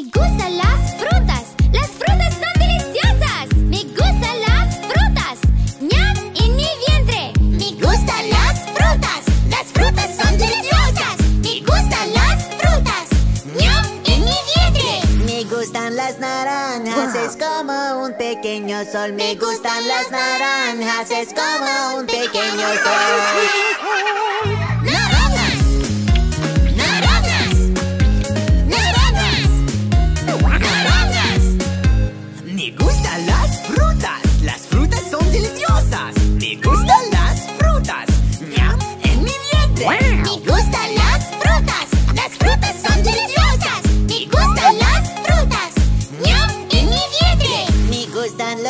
Me gustan las frutas. Las frutas son deliciosas. Me gustan las frutas. ¡Ñam! En mi vientre. Me gustan las frutas. Las frutas son deliciosas. Me gustan las frutas. ¡Ñam! En mi vientre. Me gustan las naranjas, es como un pequeño sol. Me gustan las naranjas, es como un pequeño sol.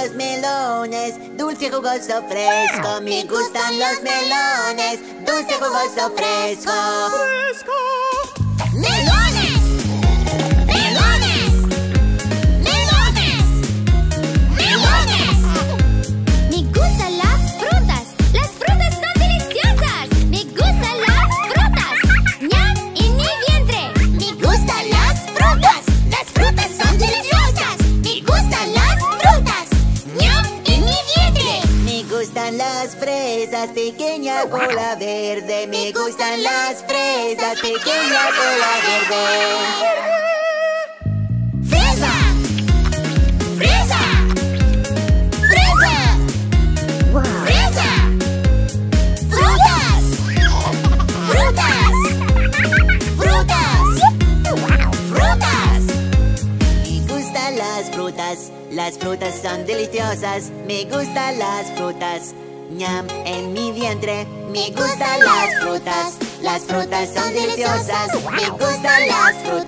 Los melones, dulce jugoso fresco. Me gustan los melones, dulce jugoso fresco. Melones. Las fresas, pequeña cola verde. Me gustan las fresas, pequeña cola verde. Fresa. Fresa. Fresa. Fresa. Frutas. Frutas. Frutas. Frutas. Me gustan las frutas, las frutas son deliciosas. Me gustan las frutas. En mi vientre. Me gustan las frutas, las frutas son deliciosas. Me gustan las frutas.